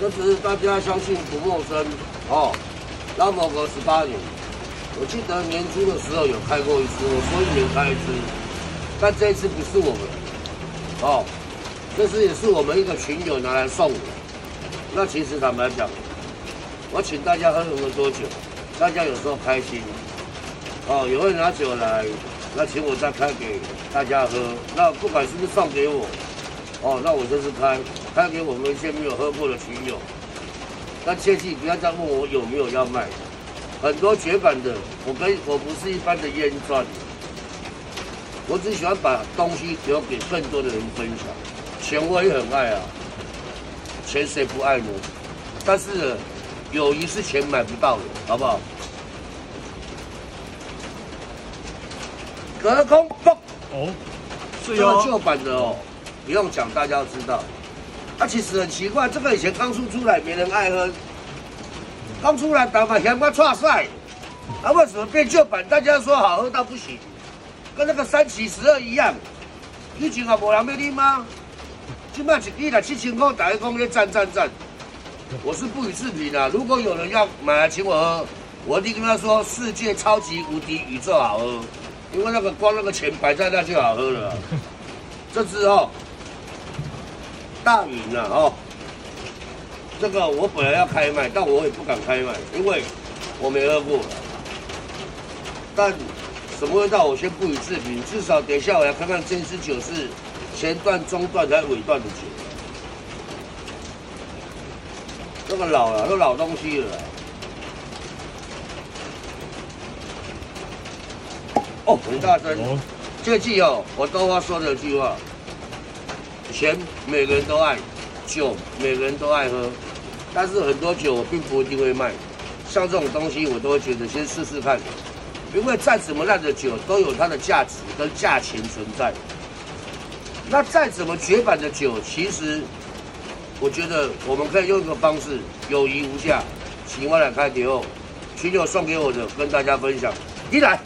这只大家相信不陌生哦。拉某格十八年，我记得年初的时候有开过一次，我说一年开一次，但这一次不是我们哦，这次也是我们一个群友拿来送的。那其实坦白讲，我请大家喝那么多酒，大家有时候开心哦，也会拿酒来，那请我再开给大家喝。那不管是不是送给我，哦，那我就是开开给我们一些没有喝过的群友。那切记不要再问我有没有要卖，很多绝版的，我跟我不是一般的烟钻，我只喜欢把东西留给更多的人分享。钱我也很爱啊。钱谁不爱呢？但是友谊是钱买不到的，好不好？隔空嘣！哦，这个旧版的哦，不用讲，大家都知道。啊，其实很奇怪，这个以前刚出出来没人爱喝，刚出来打嘛香瓜串赛，啊，为什么变旧版？大家说好喝到不行，跟那个三七十二一样，以前啊无人要啉吗？起码一一来七千块，大家讲咧赞赞赞，我是不予置评的。如果有人要买来请我喝，我一定跟他说世界超级无敌宇宙好喝，因为那个光那个钱摆在那就好喝了。这支哦，大名啊哦，这个我本来要开卖，但我也不敢开卖，因为我没喝过。但什么味道我先不予置评，至少等一下我要看看这支酒是。前段、中段还是尾段的酒，这个老了，都老东西了。哦，很大声。这季哦，我都话说这句话：钱每个人都爱，酒每个人都爱喝，但是很多酒我并不一定会卖。像这种东西，我都会觉得先试试看，因为再怎么烂的酒，都有它的价值跟价钱存在。那再怎么绝版的酒，其实我觉得我们可以用一个方式，友谊无价，请我来开碟哦，群友送给我的，跟大家分享，你来。